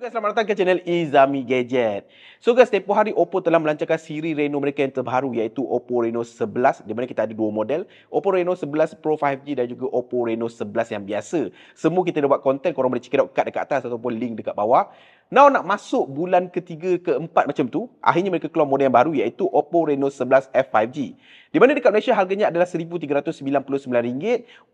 Guys, selamat datang ke channel Izami Gadget. So guys, tempoh hari Oppo telah melancarkan siri Reno mereka yang terbaru iaitu Oppo Reno 11 di mana kita ada dua model, Oppo Reno 11 Pro 5G dan juga Oppo Reno 11 yang biasa. Semua kita dah buat konten, korang boleh check out kat dekat atas ataupun link dekat bawah. Now nak masuk bulan ketiga ke empat macam tu, akhirnya mereka keluar model yang baru iaitu Oppo Reno 11 F5G. Di mana dekat Malaysia harganya adalah RM1,399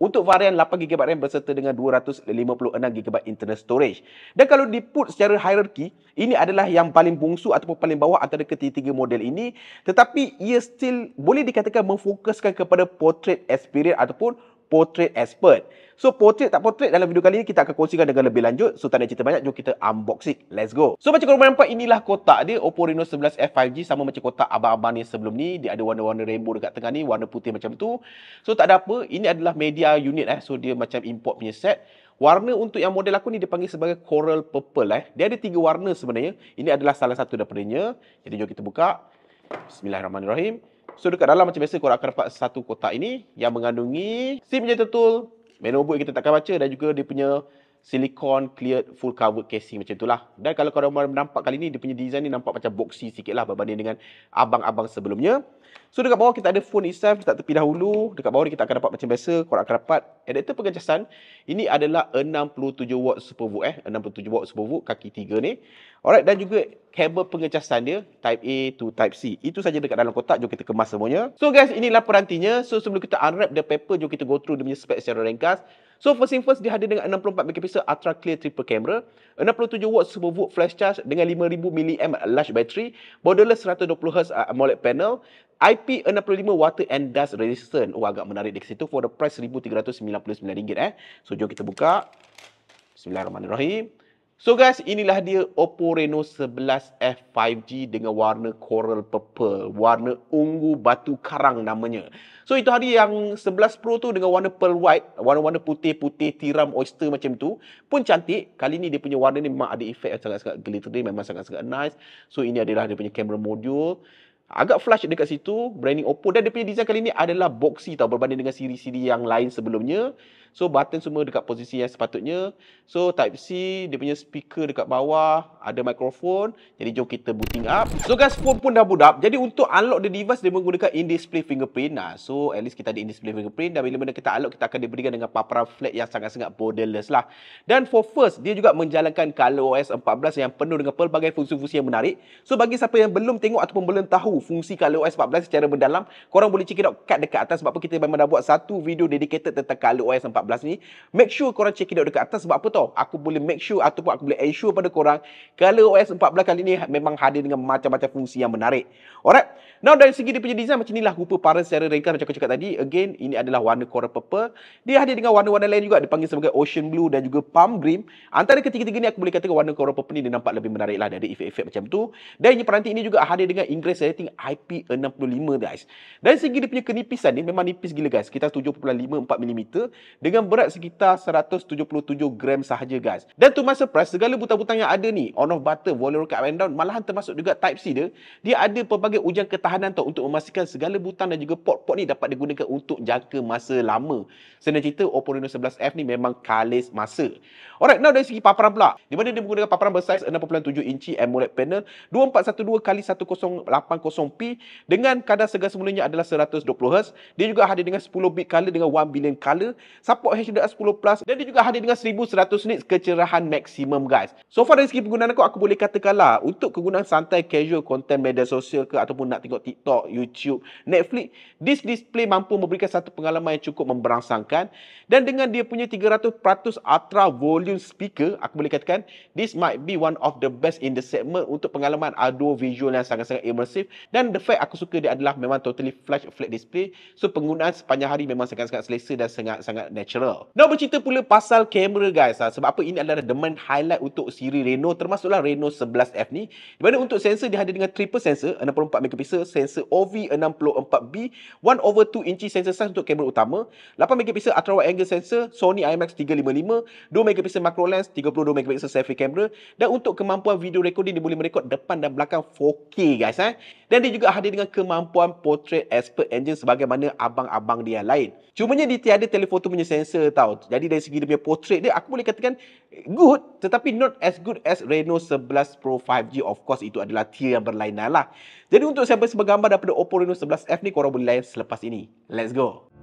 untuk varian 8GB RAM berserta dengan 256GB internal storage. Dan kalau diput secara hierarki, ini adalah yang paling bungsu ataupun paling bawah antara ketiga-tiga model ini. Tetapi ia still boleh dikatakan memfokuskan kepada portrait experience ataupun portrait expert. So portrait tak portrait dalam video kali ini kita akan kongsikan dengan lebih lanjut. So tak ada cerita banyak, jom kita unboxing. Let's go. So macam korang nampak inilah kotak dia Oppo Reno 11 F5G sama macam kotak abang-abang ni sebelum ni. Dia ada warna-warna rainbow dekat tengah ni, warna putih macam tu. So tak ada apa, ini adalah media unit eh. So dia macam import punya set. Warna untuk yang model aku ni dipanggil sebagai coral purple eh. Dia ada tiga warna sebenarnya. Ini adalah salah satu daripadanya. Jadi jom kita buka. Bismillahirrahmanirrahim. So dekat dalam macam biasa korang akan dapat satu kotak ini yang mengandungi SIM je tool, manual book yang kita takkan baca dan juga dia punya silicone cleared full cover casing macam itulah. Dan kalau korang nampak kali ni dia punya design ni nampak macam boxy sikit lah berbanding dengan abang-abang sebelumnya. So dekat bawah kita ada phone itself tak tepi dahulu. Dekat bawah ni kita akan dapat macam biasa korang akan dapat adapter pengecasan. Ini adalah 67 watt super vote eh. 67 watt super vote kaki tiga ni. Alright dan juga kabel pengecasan dia type A to type C. Itu saja dekat dalam kotak. Jom kita kemas semuanya. So guys inilah perantinya. So sebelum kita unwrap the paper jom kita go through dia punya spek secara ringkas. So first thing first dia hadir dengan 64 megapixel ultra clear triple camera, 67 watt super volt flash charge dengan 5000 mAh large battery, borderless 120Hz AMOLED panel, IP65 water and dust resistant. Oh agak menarik di situ for the price RM1399 eh. So jom kita buka. Bismillahirrahmanirrahim. So guys, inilah dia Oppo Reno 11F 5G dengan warna coral purple, warna ungu batu karang namanya. So itu hari yang 11 Pro tu dengan warna pearl white, warna-warna putih-putih tiram oyster macam tu pun cantik. Kali ni dia punya warna ni memang ada efek yang sangat-sangat glittery, memang sangat-sangat nice. So ini adalah dia punya camera module. Agak flash dekat situ, branding Oppo dan dia punya design kali ni adalah boxy tau berbanding dengan siri-siri yang lain sebelumnya. So button semua dekat posisi yang sepatutnya. So type C, dia punya speaker dekat bawah, ada mikrofon. Jadi jom kita booting up. So guys, phone pun dah boot up. Jadi untuk unlock the device dia menggunakan in-display fingerprint. Nah, so at least kita ada in-display fingerprint dan bila mana kita unlock kita akan diberikan dengan paparan flat yang sangat-sangat borderless lah. Dan for first, dia juga menjalankan ColorOS 14 yang penuh dengan pelbagai fungsi-fungsi yang menarik. So bagi siapa yang belum tengok ataupun belum tahu fungsi ColorOS 14 secara mendalam, korang boleh check it out kat dekat atas sebab apa kita memang dah buat satu video dedicated tentang ColorOS 14 14 ni make sure korang check it out dekat atas. Sebab apa tau? Aku boleh make sure ataupun aku boleh ensure pada korang kalau OS 14 kali ni memang hadir dengan macam-macam fungsi yang menarik. Alright. Now dari segi dia punya design macam inilah rupa para secara ringkas macam aku cakap tadi. Again ini adalah warna coral purple. Dia hadir dengan warna-warna lain juga. Dipanggil sebagai ocean blue dan juga palm green. Antara ketiga-tiga ni aku boleh katakan warna coral purple ni dia nampak lebih menarik lah dari efek-efek macam tu. Dan ini peranti ini juga hadir dengan ingress rating IP65 guys. Dari segi dia punya kenipisan ni memang nipis gila guys. Kita 7.54mm dengan berat sekitar 177 gram sahaja guys. Dan tu masa press segala butang-butang yang ada ni on off button, volume rocker up and down malahan termasuk juga type C dia. Dia ada pelbagai ujian ketahanan tau untuk memastikan segala butang dan juga port-port ni dapat digunakan untuk jangka masa lama. Senang cerita Oppo Reno 11F ni memang kalis masa. Alright, now dari segi paparan pula. Di mana dia menggunakan paparan bersaiz 6.7 inci AMOLED panel 2412 x 1080p dengan kadar segar semulanya adalah 120Hz. Dia juga hadir dengan 10 bit color dengan 1 billion color. Support HDR10 Plus dan dia juga hadir dengan 1100 nits kecerahan maksimum guys. So far dari segi penggunaan aku, aku boleh katakan lah untuk kegunaan santai casual content media sosial ke ataupun nak tengok TikTok, YouTube, Netflix, this display mampu memberikan satu pengalaman yang cukup memberangsangkan dan dengan dia punya 300% ultra volume speaker, aku boleh katakan this might be one of the best in the segment untuk pengalaman audio visual yang sangat-sangat immersive dan the fact aku suka dia adalah memang totally flash flat display so penggunaan sepanjang hari memang sangat-sangat selesa dan sangat-sangat natural. Now bercerita pula pasal kamera guys ha. sebab apa ini adalah main highlight untuk siri Reno termasuklah Reno 11F ni di mana untuk sensor dia ada dengan triple sensor 64 megapixel sensor OV64B 1 over 2 inci sensor size untuk kamera utama 8 megapixel ultra wide angle sensor Sony IMX355 2 megapixel macro lens 32 megapixel selfie camera dan untuk kemampuan video recording dia boleh merekod depan dan belakang 4K guys eh. Dan dia juga hadir dengan kemampuan portrait expert engine sebagaimana abang-abang dia lain. Cumanya dia tiada telefoto punya sensor tau. Jadi dari segi dia punya portrait dia, aku boleh katakan good tetapi not as good as Reno 11 Pro 5G. Of course, itu adalah tier yang berlainan lah. Jadi untuk siapa sebagai gambar daripada Oppo Reno 11F ni, korang boleh layan selepas ini. Let's go.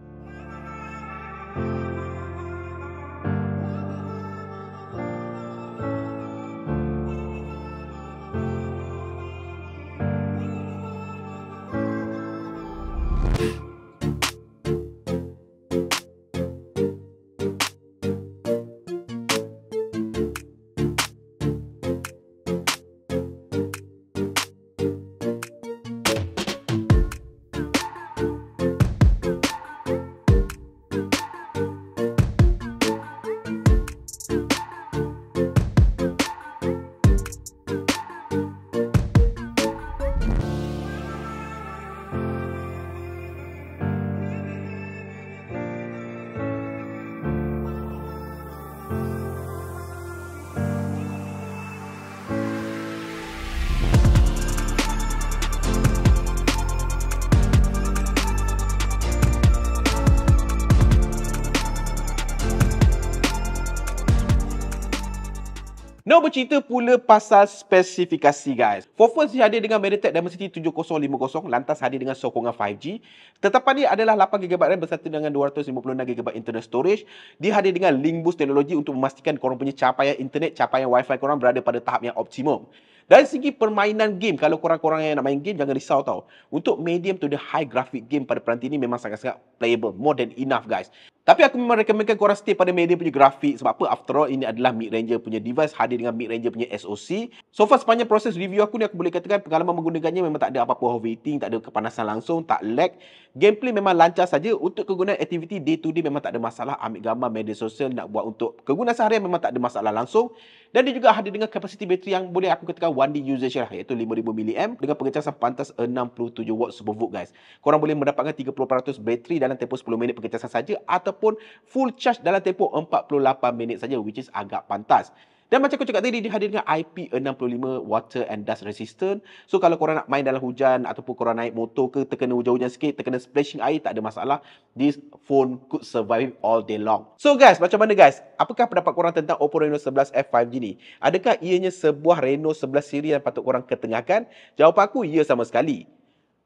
Now bercerita pula pasal spesifikasi guys. Saya hadir dengan MediaTek Dimensity 7050 lantas hadir dengan sokongan 5G. Tetapan dia adalah 8GB RAM bersatu dengan 256GB internal storage. Dia hadir dengan link boost teknologi untuk memastikan korang punya capaian internet, capaian wifi korang berada pada tahap yang optimum. Dari segi permainan game, kalau korang-korang yang nak main game, jangan risau tau. Untuk medium to the high graphic game pada peranti ini memang sangat-sangat playable. More than enough guys. Tapi aku memang rekomenkan korang stay pada medium punya grafik. Sebab apa? After all, ini adalah mid-ranger punya device. Hadir dengan mid-ranger punya SoC. So far sepanjang proses review aku ni, aku boleh katakan pengalaman menggunakannya memang tak ada apa-apa overheating, tak ada kepanasan langsung, tak lag. Gameplay memang lancar saja. Untuk kegunaan aktiviti day to day memang tak ada masalah. Ambil gambar, media sosial, nak buat untuk kegunaan seharian memang tak ada masalah langsung. Dan dia juga hadir dengan kapasiti bateri yang boleh aku katakan 1D usage lah iaitu 5000 mAh dengan pengecasan pantas 67 watt super guys. Korang boleh mendapatkan 30% bateri dalam tempoh 10 minit pengecasan saja ataupun full charge dalam tempoh 48 minit saja which is agak pantas. Dan macam aku cakap tadi, dia hadir dengan IP65 water and dust resistant. So kalau korang nak main dalam hujan ataupun korang naik motor ke, terkena hujan-hujan sikit, terkena splashing air, tak ada masalah. This phone could survive all day long. So guys, macam mana guys? Apakah pendapat korang tentang Oppo Reno 11F 5G ni? Adakah ianya sebuah Reno 11 siri yang patut korang ketengahkan? Jawapan aku, ya sama sekali.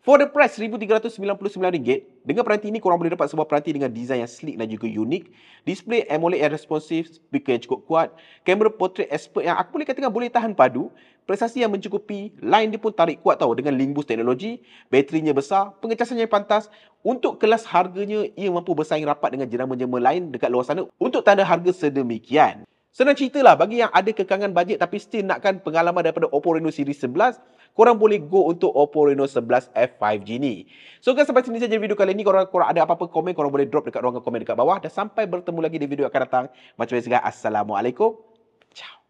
For the price RM1,399, dengan peranti ini korang boleh dapat sebuah peranti dengan desain yang sleek dan juga unik, display AMOLED yang responsif, speaker yang cukup kuat, kamera portrait expert yang aku boleh katakan boleh tahan padu, prestasi yang mencukupi, line dia pun tarik kuat tau dengan boost teknologi, baterinya besar, pengecasannya yang pantas, untuk kelas harganya ia mampu bersaing rapat dengan jenama-jenama lain dekat luar sana. Untuk tanda harga sedemikian. Senang cerita lah, bagi yang ada kekangan bajet tapi still nakkan pengalaman daripada Oppo Reno Series 11, korang boleh go untuk Oppo Reno 11 F5G ni. So guys, sampai sini saja video kali ni. Korang, korang ada apa-apa komen, korang boleh drop dekat ruangan komen dekat bawah. Dan sampai bertemu lagi di video akan datang. Macam biasa, Assalamualaikum. Ciao.